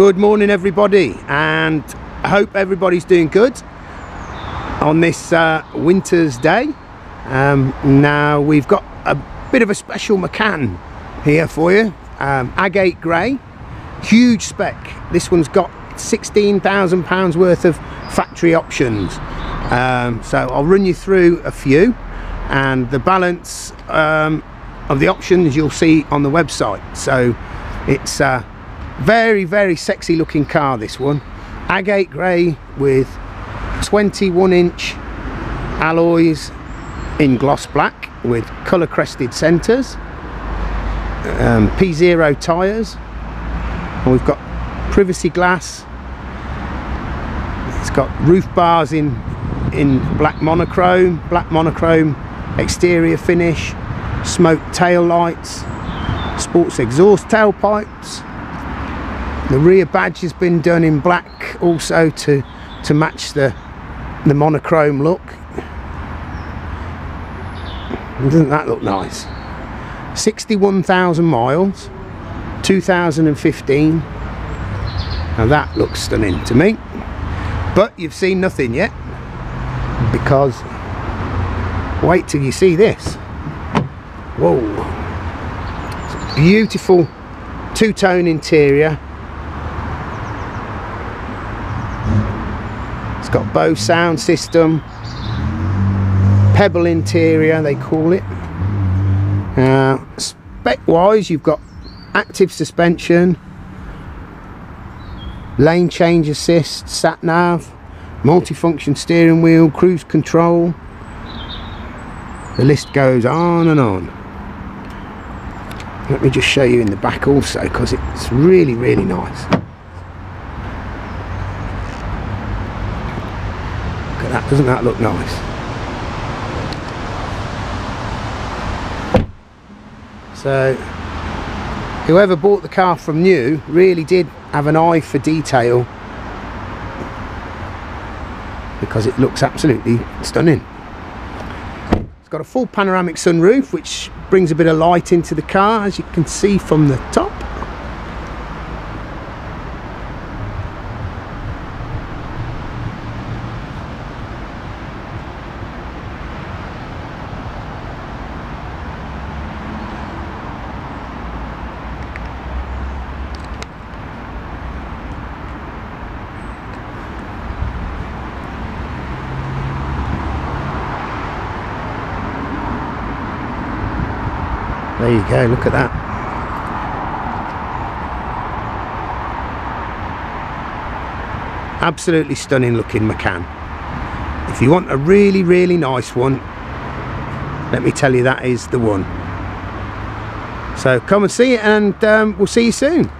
Good morning everybody and I hope everybody's doing good on this uh, winter's day. Um, now we've got a bit of a special Macan here for you. Um, Agate Grey, huge spec. This one's got £16,000 worth of factory options. Um, so I'll run you through a few and the balance um, of the options you'll see on the website. So it's a very, very sexy looking car, this one. Agate grey with 21 inch alloys in gloss black with colour crested centres. Um, P Zero tyres. And we've got privacy glass. It's got roof bars in in black monochrome, black monochrome exterior finish, smoke tail lights, sports exhaust tailpipes. The rear badge has been done in black also to to match the the monochrome look. Doesn't that look nice? 61,000 miles, 2015. Now that looks stunning to me. But you've seen nothing yet because wait till you see this whoa beautiful two-tone interior it's got Bose sound system pebble interior they call it. Uh, spec wise you've got active suspension lane change assist sat nav multifunction steering wheel cruise control. The list goes on and on. Let me just show you in the back also because it's really really nice at that. Doesn't that look nice? So whoever bought the car from new really did have an eye for detail because it looks absolutely stunning. It's got a full panoramic sunroof which brings a bit of light into the car as you can see from the top. There you go, look at that. Absolutely stunning looking Macan. If you want a really, really nice one, let me tell you that is the one. So come and see it and um, we'll see you soon.